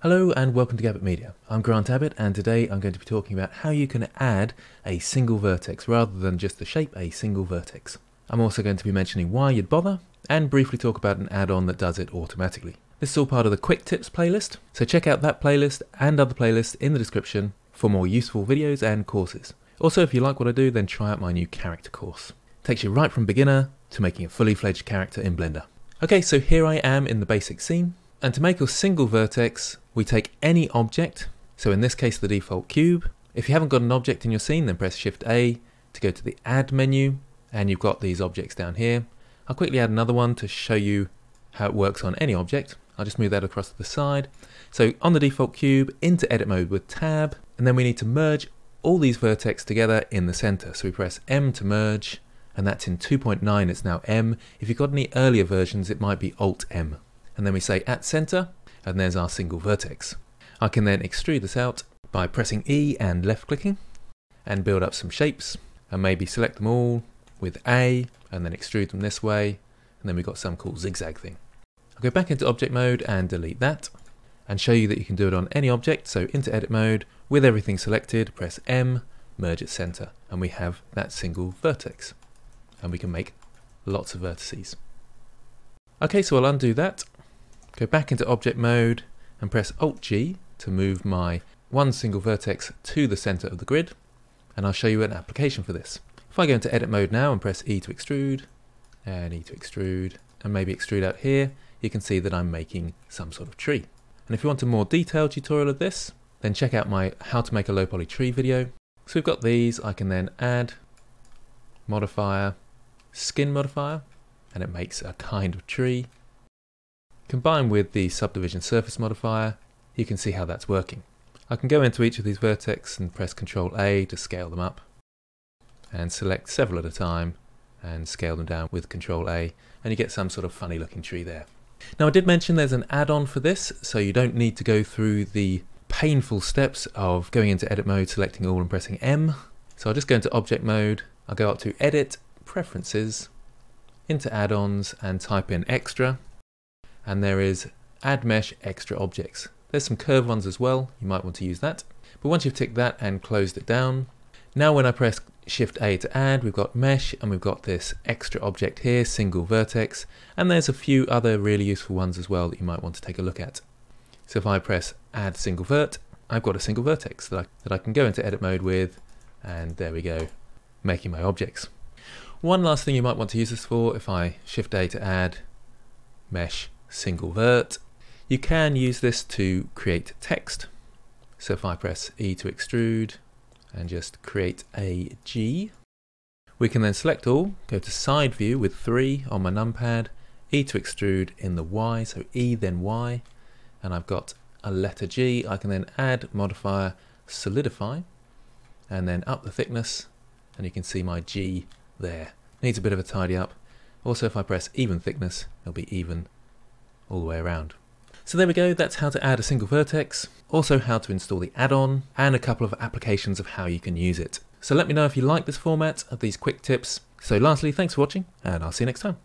Hello and welcome to Gabbitt Media. I'm Grant Abbitt and today I'm going to be talking about how you can add a single vertex rather than just the shape a single vertex. I'm also going to be mentioning why you'd bother and briefly talk about an add-on that does it automatically. This is all part of the Quick Tips playlist, so check out that playlist and other playlists in the description for more useful videos and courses. Also, if you like what I do, then try out my new character course. It takes you right from beginner to making a fully fledged character in Blender. Okay, so here I am in the basic scene. And to make a single vertex, we take any object, so in this case the default cube. If you haven't got an object in your scene, then press Shift A to go to the Add menu, and you've got these objects down here. I'll quickly add another one to show you how it works on any object. I'll just move that across to the side. So on the default cube, into edit mode with tab, and then we need to merge all these vertex together in the center. So we press M to merge, and that's in 2.9, it's now M. If you've got any earlier versions, it might be Alt M and then we say at center, and there's our single vertex. I can then extrude this out by pressing E and left clicking, and build up some shapes, and maybe select them all with A, and then extrude them this way, and then we've got some cool zigzag thing. I'll go back into object mode and delete that, and show you that you can do it on any object, so into edit mode, with everything selected, press M, merge at center, and we have that single vertex. And we can make lots of vertices. Okay, so I'll undo that, Go back into object mode and press Alt G to move my one single vertex to the center of the grid and I'll show you an application for this. If I go into edit mode now and press E to extrude and E to extrude and maybe extrude out here you can see that I'm making some sort of tree. And if you want a more detailed tutorial of this then check out my how to make a low poly tree video. So we've got these, I can then add modifier, skin modifier and it makes a kind of tree Combined with the subdivision surface modifier, you can see how that's working. I can go into each of these vertex and press Ctrl A to scale them up and select several at a time and scale them down with Ctrl A and you get some sort of funny looking tree there. Now I did mention there's an add-on for this so you don't need to go through the painful steps of going into edit mode, selecting all and pressing M. So I'll just go into object mode, I'll go up to edit, preferences, into add-ons and type in extra and there is add mesh extra objects. There's some curved ones as well, you might want to use that. But once you've ticked that and closed it down, now when I press Shift A to add, we've got mesh and we've got this extra object here, single vertex, and there's a few other really useful ones as well that you might want to take a look at. So if I press add single vert, I've got a single vertex that I, that I can go into edit mode with, and there we go, making my objects. One last thing you might want to use this for, if I Shift A to add, mesh, single vert. You can use this to create text. So if I press E to extrude and just create a G, we can then select all, go to side view with 3 on my numpad, E to extrude in the Y, so E then Y, and I've got a letter G. I can then add modifier solidify and then up the thickness and you can see my G there. Needs a bit of a tidy up. Also if I press even thickness, it'll be even all the way around. So there we go, that's how to add a single vertex, also how to install the add-on, and a couple of applications of how you can use it. So let me know if you like this format of these quick tips. So lastly, thanks for watching, and I'll see you next time.